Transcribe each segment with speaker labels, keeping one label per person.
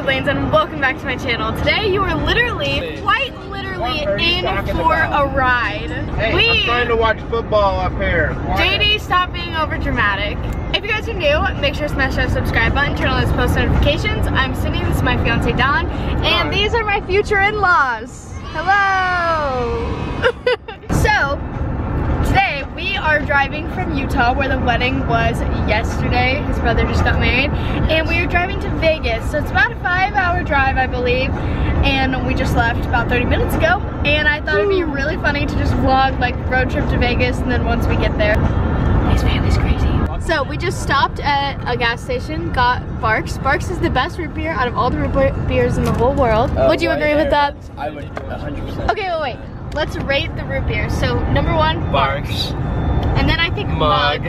Speaker 1: Lanes and welcome back to my channel. Today you are literally, quite literally in for a ride.
Speaker 2: Hey,
Speaker 1: we,
Speaker 2: I'm trying to watch football up here.
Speaker 1: JD, stop being over dramatic. If you guys are new, make sure to smash that subscribe button, turn on those post notifications. I'm Sydney, this is my fiance Don, and
Speaker 2: Hi.
Speaker 1: these are my future in-laws. Hello! so, today we are driving from Utah where the wedding was yesterday. His brother just got married. And we are driving to Vegas. So it's about a five hour drive, I believe. And we just left about 30 minutes ago. And I thought it'd be really funny to just vlog like road trip to Vegas and then once we get there. His family's crazy. So we just stopped at a gas station, got Barq's. Barq's is the best root beer out of all the root beers in the whole world. Would you agree with that?
Speaker 3: I would 100%.
Speaker 1: Okay, wait, wait. Let's rate the root beer. So number one, Barq's, I think
Speaker 3: mug,
Speaker 1: mug.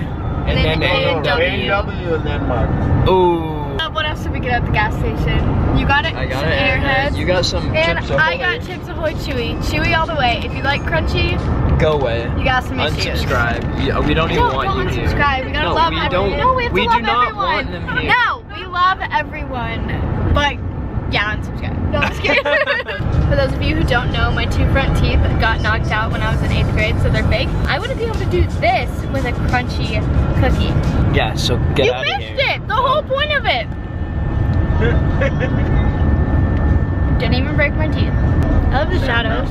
Speaker 3: and
Speaker 1: then
Speaker 3: then
Speaker 1: A W.
Speaker 2: A&W and then Mark.
Speaker 3: Ooh.
Speaker 1: Uh, what else did we get at the gas station? You got it?
Speaker 3: I got
Speaker 1: some
Speaker 3: it.
Speaker 1: Airheads.
Speaker 3: You got some
Speaker 1: and
Speaker 3: chips
Speaker 1: I got Chips Ahoy Chewy. Chewy all the way. If you like crunchy,
Speaker 3: Go away.
Speaker 1: you got some issues.
Speaker 3: Unsubscribe. We, we don't even
Speaker 1: No,
Speaker 3: want
Speaker 1: don't
Speaker 3: you here.
Speaker 1: unsubscribe. We gotta
Speaker 3: No,
Speaker 1: love
Speaker 3: we
Speaker 1: everyone.
Speaker 3: don't-
Speaker 1: no, we have to
Speaker 3: we do
Speaker 1: love
Speaker 3: not
Speaker 1: everyone.
Speaker 3: want them here.
Speaker 1: No, we love everyone. But yeah, unsubscribe. No, I'm just kidding. For those of you who don't know, my two front teeth got knocked out when I was in eighth grade, so they're fake. I wouldn't be able to do this with a crunchy cookie.
Speaker 3: Yeah, so get
Speaker 1: you
Speaker 3: out of here.
Speaker 1: You missed it. The whole point of it. Didn't even break my teeth. I love the shadows.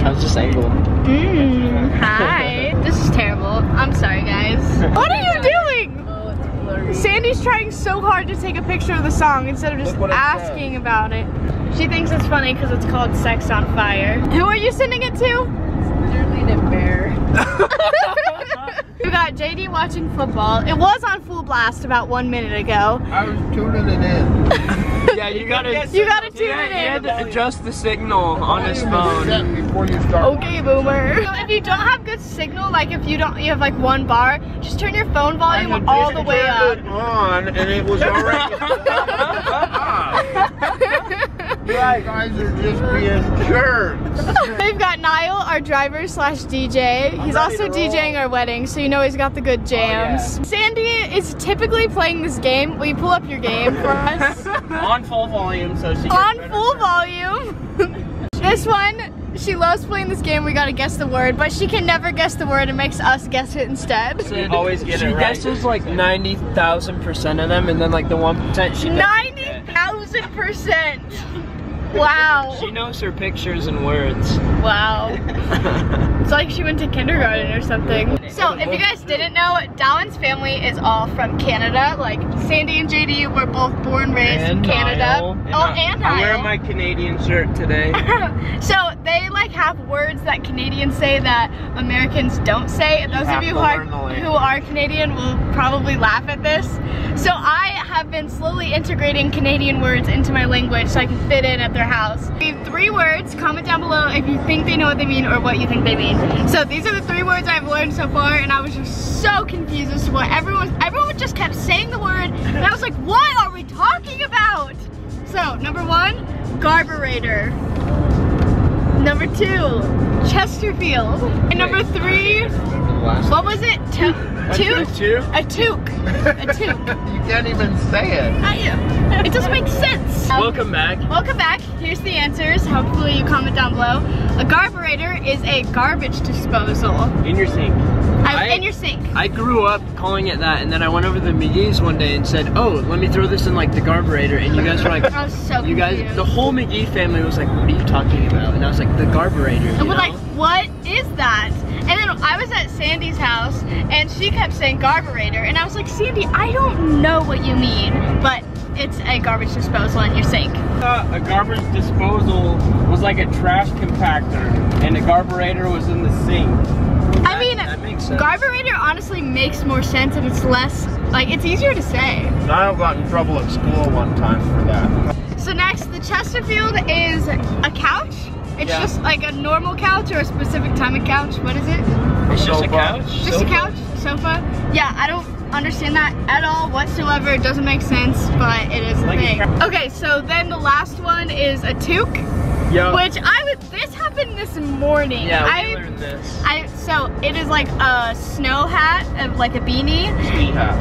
Speaker 3: How's this angle?
Speaker 1: Mmm, hi. this is terrible. I'm sorry, guys. What are you doing? Sandy's trying so hard to take a picture of the song instead of just
Speaker 2: Look it
Speaker 1: asking about it. She thinks it's funny because it's called Sex on Fire. Who are you sending it to? we got JD watching football. It was on full blast about one minute ago.
Speaker 2: I was tuning it in.
Speaker 3: Yeah, you gotta.
Speaker 1: You gotta tune
Speaker 3: Yeah,
Speaker 1: it
Speaker 3: you had to adjust the signal on his phone.
Speaker 2: Before you start.
Speaker 1: Okay, boomer. So if you don't have good signal, like if you don't, you have like one bar, just turn your phone volume all the way up.
Speaker 2: turned it on and it was already You guys are just being jerks.
Speaker 1: We've got Niall, our driver slash DJ. He's also. DJing our wedding, so you know he's got the good oh, jams. Sandy is typically playing this game. Will you pull up your game for us?
Speaker 3: on full volume, so she
Speaker 1: On full volume. this one, she loves playing this game. We gotta guess the word, but she can never guess the word It makes us guess it instead.
Speaker 3: We always get it. she guesses like 90,000% of them, and then like the 1% she doesn't get.
Speaker 1: 90,000%. Wow.
Speaker 3: She knows her pictures and words.
Speaker 1: Wow. It's like she went to kindergarten or something. So, if you guys didn't know, Dallin's family is all from Canada. Like, Sandy and JD were both born, raised in Canada. Oh, and
Speaker 3: I'm wearing my Canadian shirt today.
Speaker 1: so, they like have words that Canadians say that Americans don't say. And those
Speaker 2: have
Speaker 1: of you who are,
Speaker 2: learn the language.
Speaker 1: who are Canadian will probably laugh at this. So, I have been slowly integrating Canadian words into my language so I can fit in at their house. Three words. Comment down below if you think they know what they mean or what you think they mean. So these are the three words I've learned so far, and I was just so confused as to what everyone everyone just kept saying the word, and I was like, what are we talking about? So number one, garburator. Number two, Chesterfield. And number three, what was it? To-?
Speaker 3: Two?
Speaker 1: A toque. A toque.
Speaker 2: You can't even say it.
Speaker 1: I, it doesn't make sense.
Speaker 3: Welcome back.
Speaker 1: Welcome back. Here's the answers. Hopefully you comment down below. A garburator is a garbage disposal.
Speaker 3: In your sink.
Speaker 1: I,
Speaker 3: I-
Speaker 1: in your sink.
Speaker 3: I grew up calling it that, and then I went over to the McGee's one day and said, "Oh, let me throw this in like the garburator," and you guys were like,
Speaker 1: I was so
Speaker 3: "You guys,"
Speaker 1: confused.
Speaker 3: the whole McGee family was like, "What are you talking about?" And I was like, "The garburator."
Speaker 1: and we're
Speaker 3: know?
Speaker 1: like, what is that? And then I was at Sandy's house and she kept saying garburator. And I was like, Sandy, I don't know what you mean, but it's a garbage disposal in your sink.
Speaker 4: thought a garbage disposal was like a trash compactor and a garburator was in the sink.
Speaker 3: Sense.
Speaker 1: garburator honestly makes more sense and it's less, like, it's easier to say.
Speaker 2: Niall got in trouble at school one time for that.
Speaker 1: So next, the Chesterfield is a couch. It's
Speaker 3: Yeah.
Speaker 1: just like a normal couch or a specific type of couch. What is it?
Speaker 3: It's just a couch.
Speaker 1: Just a
Speaker 3: Sofa.
Speaker 1: couch, sofa. Yeah, I don't understand that at all whatsoever. It doesn't make sense, but it is a
Speaker 4: Like
Speaker 1: thing. Okay, so then the last one is a toque.
Speaker 3: Yup.
Speaker 1: Which I was, this happened this morning.
Speaker 3: Yeah,
Speaker 1: I,
Speaker 3: learned this.
Speaker 1: I, so it is like a snow hat, of like a beanie,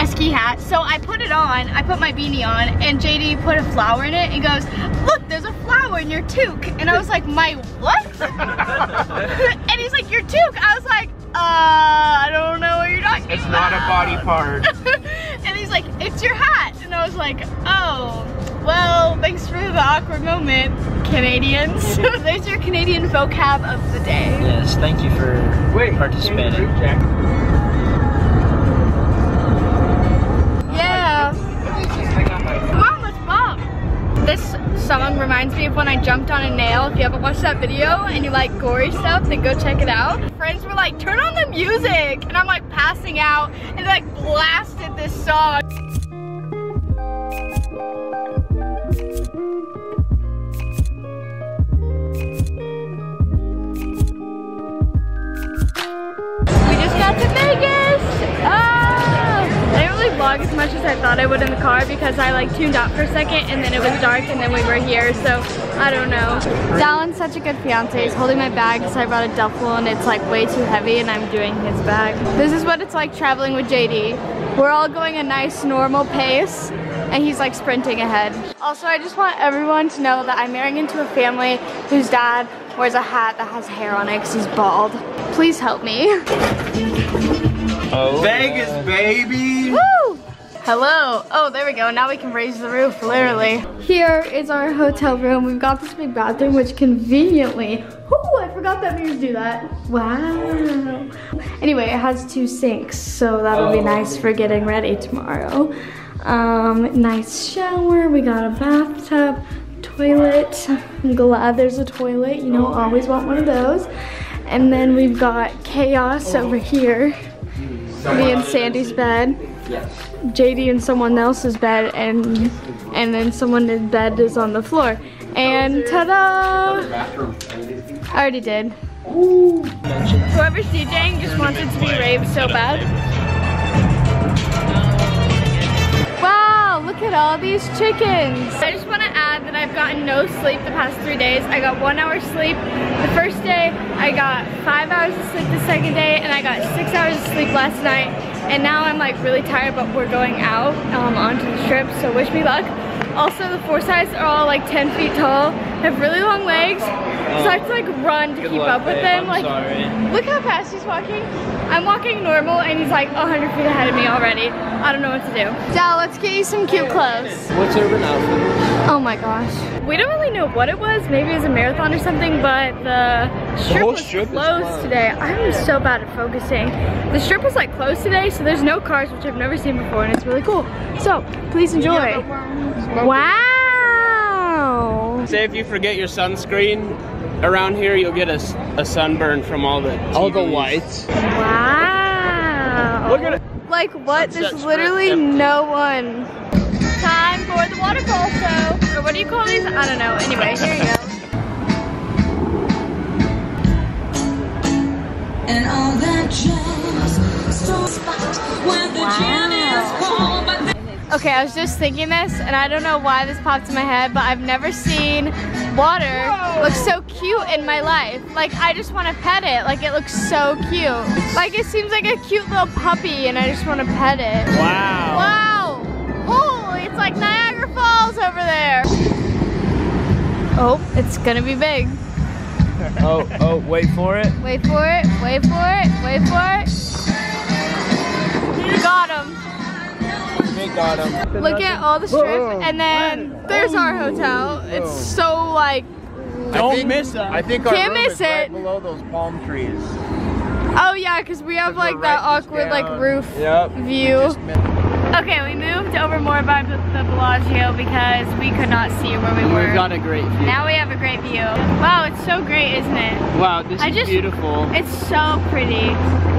Speaker 1: a ski hat. So I put it on, I put my beanie on, and JD put a flower in it and goes, look, there's a flower in your toque. And I was like, my what? and he's like, your toque. I was like, uh, I don't know what you're talking
Speaker 2: It's
Speaker 1: about.
Speaker 2: not a body part.
Speaker 1: and he's like, it's your hat. And I was like, oh, well, thanks for the awkward moment, Canadians. There's your Canadian vocab of the day.
Speaker 3: Yes, thank you for participating.
Speaker 1: Yeah. Come on, let's bop. This song reminds me of when I jumped on a nail. If you haven't watched that video and you like gory stuff, then go check it out. Friends were like, turn on the music. And I'm like passing out and they like blasted this song. Vlog as much as I thought I would in the car because I like tuned out for a second and then it was dark and then we were here, so I don't know. Dallin's such a good fiance. He's holding my bag because I brought a duffel and it's like way too heavy and I'm doing his bag. This is what it's like traveling with JD. We're all going a nice normal pace and he's like sprinting ahead. Also, I just want everyone to know that I'm marrying into a family whose dad wears a hat that has hair on it because he's bald. Please help me.
Speaker 2: Oh, Vegas, baby.
Speaker 1: Woo! Hello. Oh, there we go. Now we can raise the roof, literally. Here is our hotel room. We've got this big bathroom, which conveniently, oh, I forgot that mirrors do that. Wow. Anyway, it has two sinks, so that'll be nice for getting ready tomorrow. Um, nice shower. We got a bathtub, toilet. I'm glad there's a toilet. You know, always want one of those. And then we've got chaos over here. Me and Sandy's bed. JD and someone else's bed and and then someone's bed is on the floor. And ta-da! I already did. Whoever's DJing just wanted to be raved so bad. Look at all these chickens. I just want to add that I've gotten no sleep the past three days. I got one hour sleep the first day, I got five hours of sleep the second day, and I got six hours of sleep last night. And now I'm like really tired, but we're going out um, onto the strip, so wish me luck. Also, the Forsyths are all like 10 feet tall, have really long legs, so I have to like run to
Speaker 3: Good
Speaker 1: keep
Speaker 3: luck,
Speaker 1: up with
Speaker 3: babe.
Speaker 1: them.
Speaker 3: I'm
Speaker 1: like,
Speaker 3: sorry.
Speaker 1: look how fast he's walking. I'm walking normal, and he's like 100 feet ahead of me already. I don't know what to do. Dal, let's get you some cute clothes.
Speaker 3: What's Urban Outfitters?
Speaker 1: Oh my gosh. We don't really know what it was. Maybe it was a marathon or something, but the strip
Speaker 3: whole
Speaker 1: was
Speaker 3: strip
Speaker 1: closed
Speaker 3: closed.
Speaker 1: today. I'm so bad at focusing. The strip was like closed today, so there's no cars, which I've never seen before, and it's really cool. So, please enjoy. Wow.
Speaker 4: Say if you forget your sunscreen around here, you'll get a, a sunburn from all the
Speaker 3: All the
Speaker 4: TVs.
Speaker 3: lights.
Speaker 1: Wow.
Speaker 4: Look at it.
Speaker 1: Like what?
Speaker 4: Sunset
Speaker 1: There's literally
Speaker 4: empty.
Speaker 1: no one. Time for the waterfall show. Or what do you call these? I don't know. Anyway, here you go.
Speaker 5: And all that jazz, so spot when the gin is cold, but
Speaker 1: Okay, I was just thinking this, and I don't know why this popped in my head, but I've never seen water look so cute in my life. Like, I just want to pet it. Like, it looks so cute. Like, it seems like a cute little puppy, and I just want to pet it.
Speaker 3: Wow.
Speaker 1: Wow! Holy, it's like Niagara Falls over there. Oh, it's gonna be big.
Speaker 3: Oh, oh, wait for it.
Speaker 1: Wait for it, wait for it, wait for it. Got him.
Speaker 3: We got him.
Speaker 1: Look at all the strip, and then there's our hotel. It's so like,
Speaker 3: Don't
Speaker 2: I think,
Speaker 3: miss us.
Speaker 2: I think our
Speaker 1: Can't
Speaker 2: room
Speaker 1: miss
Speaker 2: is right
Speaker 1: it.
Speaker 2: below those palm trees.
Speaker 1: oh yeah, because we have like that
Speaker 2: right just
Speaker 1: awkward like
Speaker 2: down.
Speaker 1: roof
Speaker 3: Yep.
Speaker 1: view.
Speaker 2: Just mi-
Speaker 1: Okay, we moved over more by the, the Bellagio because we could not see where we were.
Speaker 3: We've got a great view.
Speaker 1: now we have a great view. Wow, it's so great, isn't it?
Speaker 3: wow, this
Speaker 1: I
Speaker 3: is
Speaker 1: just-
Speaker 3: beautiful.
Speaker 1: It's so pretty.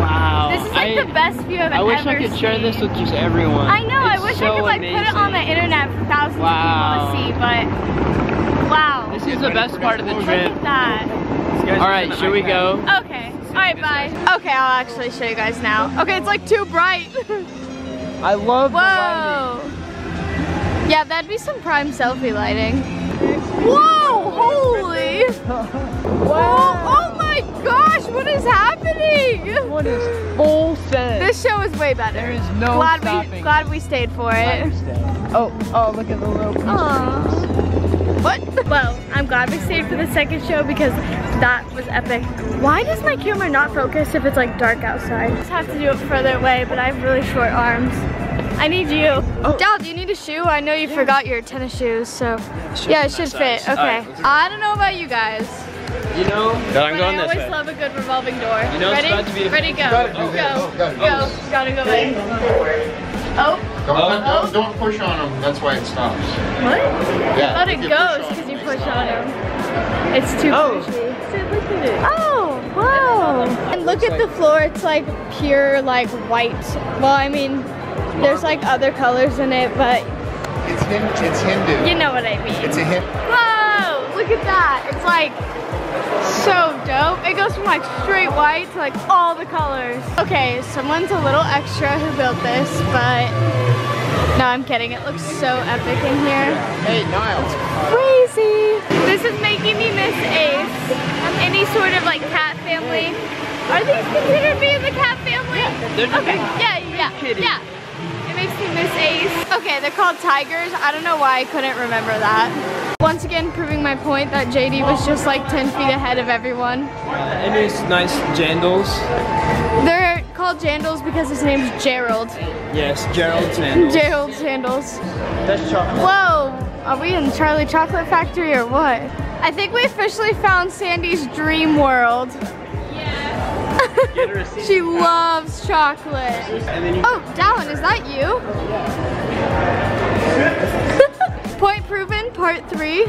Speaker 3: Wow.
Speaker 1: This is like
Speaker 3: I,
Speaker 1: the best view I've
Speaker 3: I wish
Speaker 1: ever
Speaker 3: I could share this with just everyone.
Speaker 1: I know, I
Speaker 3: It's
Speaker 1: wish I could like put it on the internet for thousands
Speaker 3: Wow.
Speaker 1: of people to see, but wow.
Speaker 3: This is the best part of the trip.
Speaker 1: Look
Speaker 3: trip.
Speaker 1: at that.
Speaker 3: All right, should we go?
Speaker 1: Okay. All right, bye. Okay, I'll actually show you guys now. Okay, it's like too bright.
Speaker 3: I love.
Speaker 1: Whoa. Yeah, that'd be some prime selfie lighting. Whoa! holy. Oh, oh my gosh, what is happening?
Speaker 3: What is full send?
Speaker 1: This show is way better.
Speaker 3: There is no
Speaker 1: glad
Speaker 3: stopping.
Speaker 1: we glad we stayed for it.
Speaker 3: Oh, oh, look at the little
Speaker 1: Aww. What? Well, I'm glad we stayed for the second show because that was epic. Why does my camera not focus if it's like dark outside? I just have to do it further away, but I have really short arms. I need you.
Speaker 3: Oh.
Speaker 1: Dal, do you need a shoe? I know you forgot your tennis shoes, so.
Speaker 3: should
Speaker 1: Yeah, it should fit.
Speaker 3: size.
Speaker 1: Okay.
Speaker 3: Alright, let's-
Speaker 1: I don't know about you guys.
Speaker 3: You know,
Speaker 4: Then I'm
Speaker 1: but
Speaker 4: going
Speaker 1: I
Speaker 4: this
Speaker 1: always
Speaker 4: way.
Speaker 1: love a good revolving door.
Speaker 3: You know it's
Speaker 1: Ready?
Speaker 3: about to be a-
Speaker 1: Ready, go.
Speaker 2: Gotta do
Speaker 1: go.
Speaker 2: this.
Speaker 1: Go.
Speaker 2: Gotta do this.
Speaker 1: Gotta go in. Oh,
Speaker 2: Don't,
Speaker 1: Oh.
Speaker 2: don't, don't push on them. That's why it stops.
Speaker 1: what?
Speaker 2: Yeah.
Speaker 1: I thought it
Speaker 2: you
Speaker 1: goes because you push on
Speaker 2: stops.
Speaker 1: them. It's too
Speaker 3: Oh.
Speaker 1: pushy. look at it. Oh, wow. And look at the floor. It's like pure like white. Well, I mean, there's like other colors in it, but
Speaker 2: It's, Hin- it's Hindu.
Speaker 1: you know what I mean.
Speaker 2: It's a Hindu.
Speaker 1: Whoa, look at that. It's like so dope. It goes from like straight white to like all the colors. Okay, someone's a little extra who built this, but no, I'm kidding. It looks so epic in here.
Speaker 2: Hey, Niles.
Speaker 1: Crazy. This is making me miss Ace. Any sort of like cat family. Are these considered being the cat family?
Speaker 3: they're
Speaker 1: Okay, yeah, yeah, yeah. It makes me miss Ace. Okay, they're called tigers. I don't know why I couldn't remember that. Once again, proving my point that JD was just like 10 feet ahead of everyone.
Speaker 3: and these nice jandals.
Speaker 1: They're called Jandals because his name's Gerald.
Speaker 3: Yes, Gerald jandals.
Speaker 1: Gerald Jandals.
Speaker 3: That's chocolate.
Speaker 1: Whoa, are we in Charlie Chocolate Factory or what? I think we officially found Sandy's dream world.
Speaker 3: Get her a seat.
Speaker 1: She loves chocolate.
Speaker 3: And then you
Speaker 1: Oh, Dallin, is that you? Point three.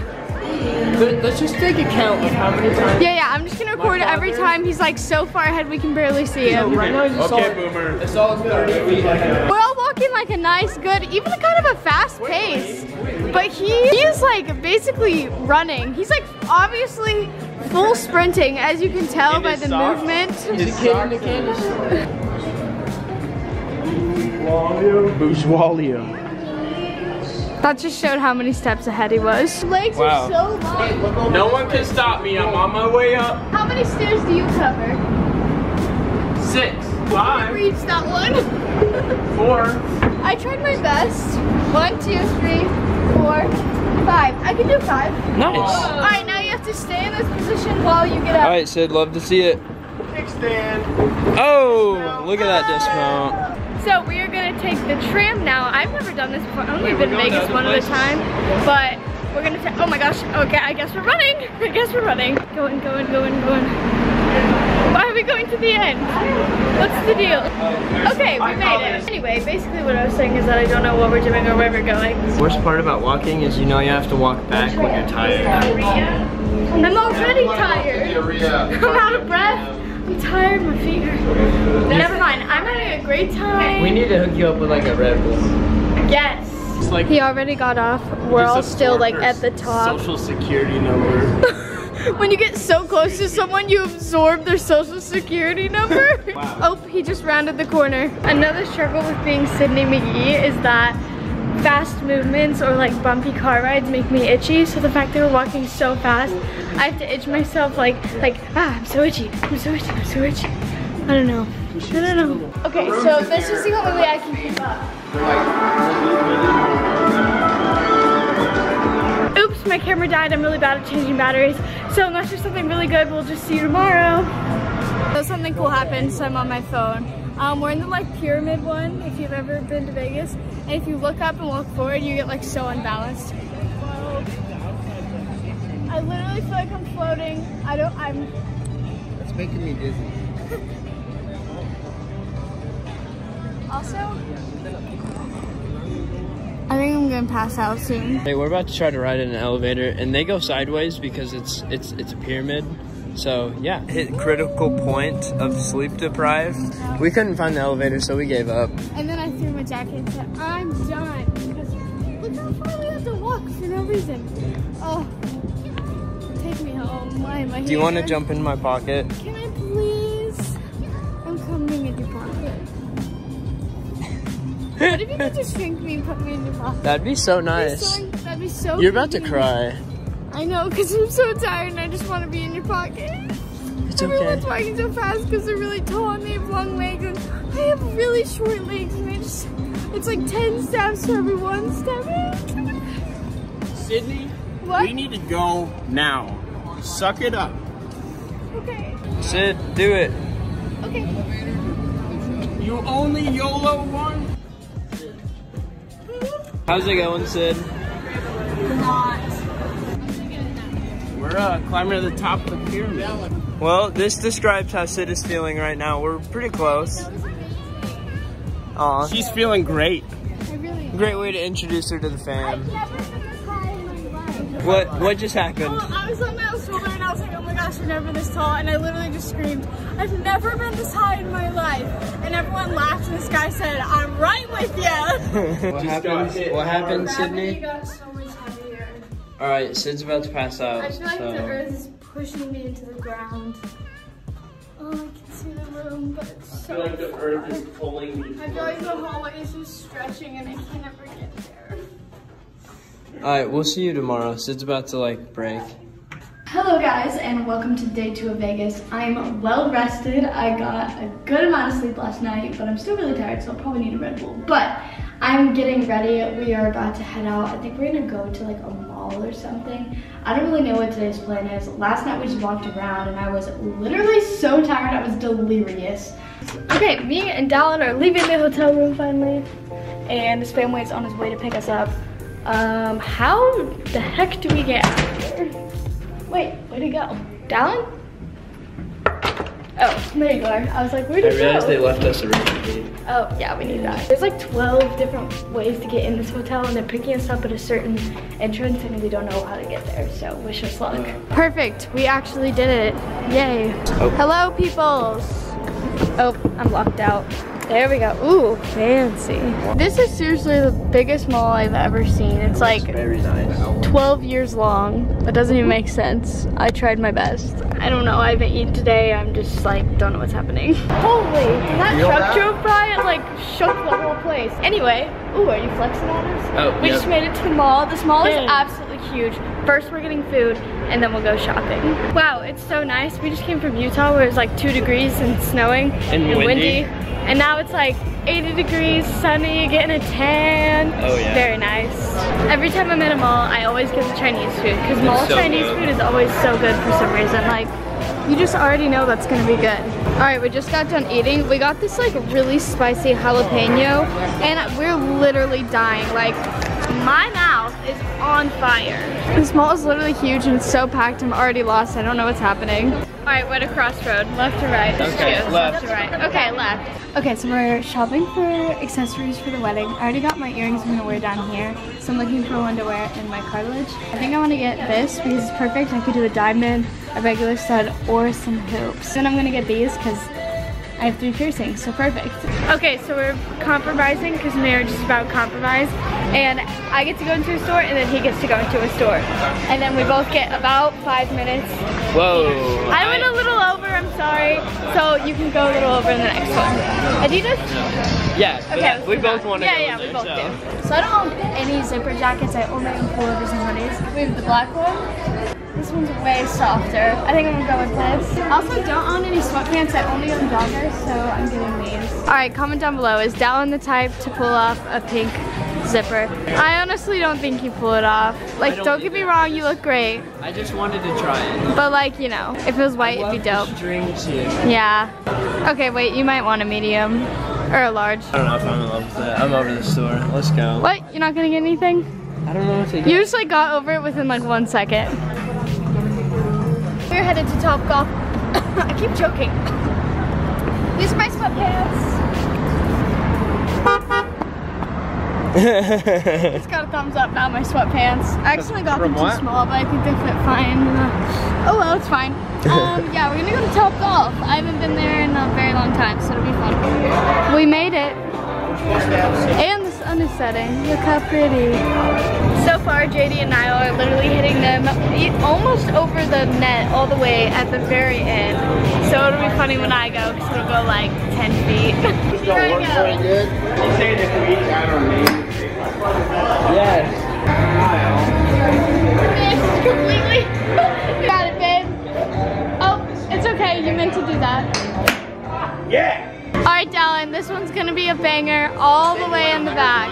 Speaker 3: Let- Let's just take account of how many times.
Speaker 1: Yeah, yeah, I'm just gonna record it every time he's like so far ahead we can barely see
Speaker 3: So
Speaker 1: him.
Speaker 3: right now he's
Speaker 4: Okay,
Speaker 3: all,
Speaker 4: boomer.
Speaker 3: It's all 30 feet ahead.
Speaker 1: We're all walking like a nice, good, even kind of a fast pace. But he, he is like basically running. He's like obviously full sprinting, as you can tell
Speaker 4: In
Speaker 1: by the
Speaker 4: socks?
Speaker 1: movement.
Speaker 3: He's a kid in the candy store.
Speaker 4: Bourgeoisie.
Speaker 1: That just showed how many steps ahead he was. Legs
Speaker 4: Wow.
Speaker 1: are so long.
Speaker 4: No one can stop me. I'm on my way up.
Speaker 1: How many stairs do you cover?
Speaker 4: Six, five,
Speaker 1: reached that one.
Speaker 4: four.
Speaker 1: I tried my best. One, two, three, four, five. I can do five.
Speaker 3: Nice.
Speaker 1: All right, now you have to stay in this position while you get up.
Speaker 3: All right, Sid, love to see it.
Speaker 2: Kickstand.
Speaker 3: Oh, look at that dismount.
Speaker 1: So we are gonna take the tram now. I've never done this before. I've only
Speaker 4: Wait,
Speaker 1: been to
Speaker 4: we're going to
Speaker 1: Vegas one
Speaker 4: places?
Speaker 1: at a time, but we're gonna. ta- oh my gosh. Okay, I guess we're running. I guess we're running. Going, going, going, going. Why are we going to the end? What's the deal? Okay, we made it. Anyway, basically what I was saying is that I don't know what we're doing or where we're going.
Speaker 3: Worst part about walking is you know you have to walk back when you're tired.
Speaker 1: I'm already tired.
Speaker 2: Diarrhea.
Speaker 1: I'm out of breath. I'm tired. My feet hurt. Never mind. I'm having a great time.
Speaker 3: We need to hook you up with like a Red Bull.
Speaker 1: Yes.
Speaker 4: It's like
Speaker 1: He already got off. We're all still like at the top.
Speaker 4: Social security number.
Speaker 1: when you get so close to someone, you absorb their social security number.
Speaker 4: Wow.
Speaker 1: Oh, he just rounded the corner. Another struggle with being Sydney McGee is that fast movements or like bumpy car rides make me itchy. So the fact that we're walking so fast, I have to itch myself like, like, ah, I'm so itchy. I'm so itchy. I'm so itchy. I don't know. I don't know. Okay, so this is the only way I can keep up. Oops, my camera died. I'm really bad at changing batteries. So unless there's something really good, we'll just see you tomorrow. So something cool happened, so I'm on my phone. Um, we're in the like pyramid one, if you've ever been to Vegas. And if you look up and look forward, you get like so unbalanced. Whoa. I literally feel like I'm floating. I don't, I'm,
Speaker 2: It's making me dizzy.
Speaker 1: also, I think I'm gonna pass out soon.
Speaker 3: Hey, we're about to try to ride in an elevator, and they go sideways because it's it's it's a pyramid. So yeah, hit critical point of sleep deprived. We couldn't find the elevator, so we gave up.
Speaker 1: And then I threw my jacket and said, I'm done. Because look how far we have to walk for no reason. Oh, take me home. Why am I here?
Speaker 3: Do you want to jump in my pocket?
Speaker 1: Can I please? I'm coming in your pocket. what if you could just shrink me and put me in your pocket?
Speaker 3: That'd be so
Speaker 1: That'd be
Speaker 3: nice.
Speaker 1: so- That'd be so
Speaker 3: You're about to cry.
Speaker 1: I know, because I'm so tired and I just want to be in your pocket.
Speaker 3: It's okay.
Speaker 1: Everyone's walking so fast because they're really tall and they have long legs and I have really short legs and I just, it's like 10 steps for every one step.
Speaker 2: Sydney,
Speaker 1: What?
Speaker 2: we need to go now. Suck it up.
Speaker 1: Okay,
Speaker 3: Sid, do it.
Speaker 1: okay.
Speaker 2: You only YOLO one?
Speaker 3: How's it going, Sid?
Speaker 2: Uh, climbing to the top of the pyramid.
Speaker 3: Well, this describes how Sid is feeling right now. We're pretty close. Aw.
Speaker 2: She's feeling great.
Speaker 1: Really
Speaker 3: Great way to introduce her to the fam.
Speaker 1: never been this high in my life.
Speaker 3: What what just happened?
Speaker 1: Well, I was on my shoulder and I was like, oh my gosh, I've never this tall. And I literally just screamed, I've never been this high in my life. And everyone laughed and this guy said, I'm right with you.
Speaker 3: What
Speaker 2: got
Speaker 3: happened?
Speaker 2: hit.
Speaker 3: What happened,
Speaker 1: Gravity
Speaker 3: Sydney? All right, Sid's about to pass out.
Speaker 1: I feel like the earth is pushing me into the ground. Oh, I can see the room, but it's so
Speaker 2: the earth is pulling me.
Speaker 1: I feel like the hallway is just stretching and I can't ever get there.
Speaker 3: all right, we'll see you tomorrow. Sid's about to like break.
Speaker 1: Hello guys and welcome to day two of Vegas. I'm well rested. I got a good amount of sleep last night, but I'm still really tired, so I'll probably need a Red Bull. But I'm getting ready. We are about to head out. I think we're gonna go to like a mall or something. I don't really know what today's plan is. Last night we just walked around and I was literally so tired, I was delirious. Okay, me and Dallin are leaving the hotel room finally, and his family is on his way to pick us up. Um, how the heck do we get out of here? Wait, where'd he go? Dallin? Oh, there you are. I was like, where'd
Speaker 3: I realized
Speaker 1: go?
Speaker 3: they left us a recipe.
Speaker 1: Oh, yeah, we need that. There's like 12 different ways to get in this hotel, and they're picking us up at a certain entrance, and we don't know how to get there, so wish us luck. Perfect, we actually did it. Yay. Oh. Hello, peoples. Oh, I'm locked out. There we go. Ooh, fancy. This is seriously the biggest mall I've ever seen. It's like
Speaker 3: nice.
Speaker 1: 12 years long. That doesn't even make sense. I tried my best. I don't know. I haven't eaten today. I'm just like, don't know what's happening. Holy, that
Speaker 2: Feel
Speaker 1: truck
Speaker 2: that?
Speaker 1: drove by and like shook the whole place. Anyway, ooh, are you flexing on us?
Speaker 3: Oh,
Speaker 1: We
Speaker 3: yep.
Speaker 1: just made it to the mall. This mall is absolutely huge. First we're getting food and then we'll go shopping. Wow, it's so nice. We just came from Utah where it's like two degrees and snowing
Speaker 3: And windy.
Speaker 1: And now it's like 80 degrees, sunny, getting a tan.
Speaker 3: Oh, yeah.
Speaker 1: Very nice. Every time I'm in a mall, I always get the Chinese food because mall
Speaker 3: so
Speaker 1: Chinese
Speaker 3: good.
Speaker 1: food is always so good for some reason. Like, you just already know that's gonna be good. All right, we just got done eating. We got this like really spicy jalapeno and we're literally dying. Like, my mouth is on fire. This mall is literally huge and it's so packed. I'm already lost. I don't know what's happening. All right, we're at a crossroad. Left or right?
Speaker 3: Okay,
Speaker 1: choose.
Speaker 3: left.
Speaker 1: or right. Okay, left. Okay, so we're shopping for accessories for the wedding. I already got my earrings I'm gonna wear down here. So I'm looking for one to wear in my cartilage. I think I wanna get this because it's perfect. I could do a diamond, a regular stud, or some hoops. Then I'm gonna get these because I have three piercings, so perfect. Okay, so we're compromising because marriage is about compromise. And I get to go into a store and then he gets to go into a store. And then we both get about five minutes.
Speaker 3: Whoa.
Speaker 1: I went a little over, I'm sorry. So you can go a little over in the next one. Adidas?
Speaker 3: Yeah, but
Speaker 1: Okay.
Speaker 3: we both want to
Speaker 1: yeah, yeah, we both
Speaker 3: so.
Speaker 1: do. So I don't own any zipper jackets. I only own pullovers and hoodies. We have the black one. This one's way softer. I think I'm gonna go with this. I also don't own any sweatpants. I only own joggers, so I'm getting these. All right, comment down below. Is Dallin the type to pull off a pink zipper? I honestly don't think you pull it off. Like,
Speaker 3: don't
Speaker 1: don't, get me
Speaker 3: either.
Speaker 1: wrong, you look great.
Speaker 3: I just wanted to try it.
Speaker 1: But like, you know, if it was white, it'd be dope.
Speaker 3: Strings here.
Speaker 1: Yeah. Okay, wait, you might want a medium or a large.
Speaker 3: I don't know if I'm in love with that. I'm over the store. Let's go.
Speaker 1: What? You're not gonna get anything?
Speaker 3: I don't know what to get.
Speaker 1: You just like got over it within like one second. We're headed to Top Golf. I keep joking. These are my sweatpants. It's got a thumbs up now, my sweatpants. I accidentally got them
Speaker 2: From
Speaker 1: too small, but I think they fit fine. Uh, Oh well, it's fine. Um, yeah, we're gonna go to Top Golf. I haven't been there in a very long time, so it'll be fun. We made it. And the sun is setting. Look how pretty. So far, JD and Niall are literally hitting them almost over the net all the way at the very end. So it'll be funny when I go, because it'll go like 10 feet. Here I go.
Speaker 2: You say that we got our name.
Speaker 3: Yes.
Speaker 1: Missed completely. got it, babe. Oh, it's okay. You meant to do that.
Speaker 4: Yeah. All
Speaker 1: right, Dallin, this one's going to be a banger all the way in the back.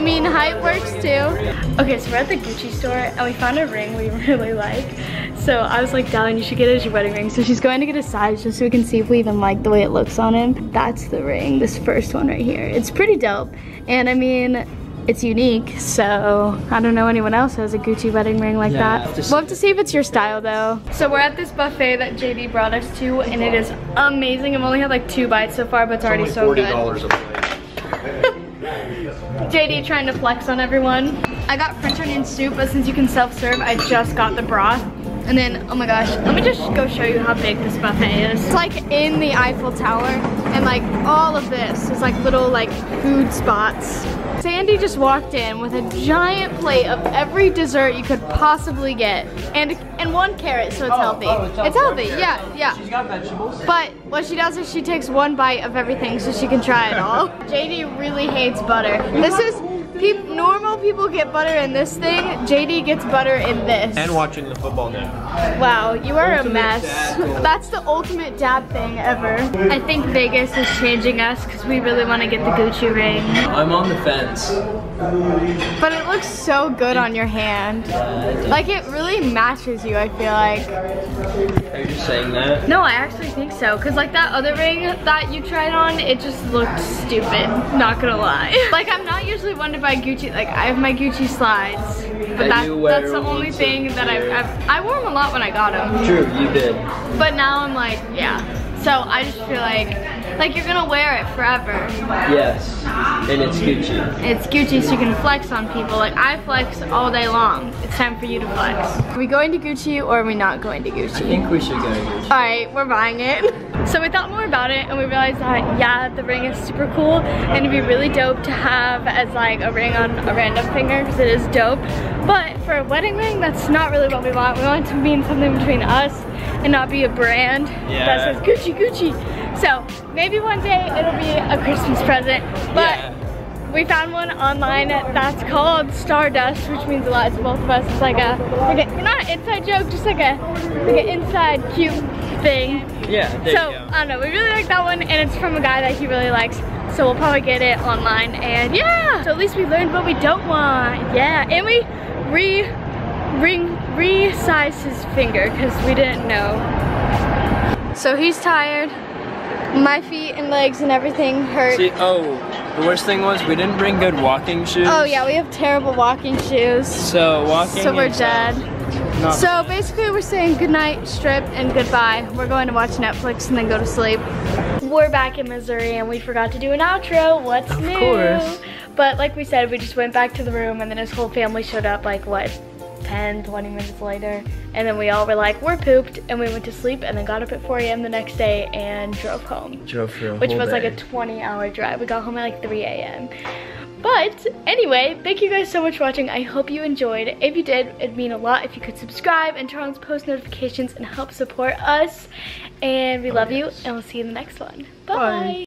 Speaker 1: I mean, height works too. Okay, so we're at the Gucci store and we found a ring we really like. So I was like, Dallin, you should get it as your wedding ring. So she's going to get a size just so we can see if we even like the way it looks on him. That's the ring, this first one right here. It's pretty dope. And I mean, it's unique, so I don't know anyone else has a Gucci wedding ring like
Speaker 3: Yeah,
Speaker 1: that.
Speaker 3: have
Speaker 1: We'll have to see if it's your style though. So we're at this buffet that JD brought us to and it is amazing. I've only had like two bites so far, but it's already so good.
Speaker 6: $40 a plate.
Speaker 1: JD trying to flex on everyone. I got French onion soup, but since you can self-serve, I just got the broth. And then, oh my gosh, let me just go show you how big this buffet is. It's like in the Eiffel Tower, and like all of this is like little like food spots. Sandy just walked in with a giant plate of every dessert you could possibly get, and and one carrot, so it's oh, oh, healthy. it's healthy, yeah, yeah.
Speaker 3: She's got vegetables.
Speaker 1: But what she does is she takes one bite of everything so she can try it all. JD really hates butter. This is, peop normal people get butter in this thing. JD gets butter in this.
Speaker 6: And watching the football game.
Speaker 1: Wow, you are a mess. That's the ultimate dad thing ever. I think Vegas is changing us because we really want to get the Gucci ring.
Speaker 3: I'm on the fence.
Speaker 1: But it looks so good on your hand. Like it really matches you, I feel like.
Speaker 3: Are you just saying that?
Speaker 1: No, I actually think so. Cause like that other ring that you tried on, it just looked stupid. Not gonna lie. like I'm not usually one to buy Gucci. Like I have my Gucci slides, but that, that's the only thing that I've, I've. I wore them a lot when I got them,
Speaker 3: True, you did.
Speaker 1: but now I'm like, yeah. So I just feel like, like you're gonna wear it forever.
Speaker 3: Yes. And it's Gucci.
Speaker 1: It's Gucci so you can flex on people. Like I flex all day long. It's time for you to flex. Are we going to Gucci or are we not going to Gucci?
Speaker 3: I think we should go to Gucci.
Speaker 1: All right, we're buying it. So we thought more about it and we realized that yeah, the ring is super cool and it'd be really dope to have as like a ring on a random finger because it is dope. But for a wedding ring, that's not really what we want. We want it to mean something between us and not be a brand
Speaker 3: Yeah.
Speaker 1: that says Gucci Gucci. Maybe one day it'll be a Christmas present, but
Speaker 3: Yeah.
Speaker 1: we found one online that's called Stardust, which means a lot to both of us. It's like a, like a not an inside joke, just like a, like an inside cute thing.
Speaker 3: Yeah, there
Speaker 1: So
Speaker 3: you go.
Speaker 1: I don't know, we really like that one, and it's from a guy that he really likes. So we'll probably get it online, and yeah. So at least we learned what we don't want. Yeah, and we re, ring, resized his finger because we didn't know. So he's tired. My feet and legs and everything hurt.
Speaker 3: See, oh, the worst thing was we didn't bring good walking shoes.
Speaker 1: Oh yeah, we have terrible walking shoes.
Speaker 3: So walking
Speaker 1: So we're
Speaker 3: uh,
Speaker 1: dead. So basically we're saying goodnight, strip, and goodbye. We're going to watch Netflix and then go to sleep. We're back in Missouri and we forgot to do an outro. What's
Speaker 3: Of
Speaker 1: new?
Speaker 3: Of course.
Speaker 1: But like we said, we just went back to the room and then his whole family showed up like what, 10, 20 minutes later. And then we all were like, we're pooped. And we went to sleep and then got up at 4 a.m. the next day and drove home.
Speaker 3: drove for a
Speaker 1: Which
Speaker 3: whole
Speaker 1: was like a 20 hour drive. We got home at like 3 a.m. But anyway, thank you guys so much for watching. I hope you enjoyed. If you did, it'd mean a lot if you could subscribe and turn on post notifications and help support us. And we love oh, you, and we'll see you in the next one. Bye.
Speaker 3: Bye.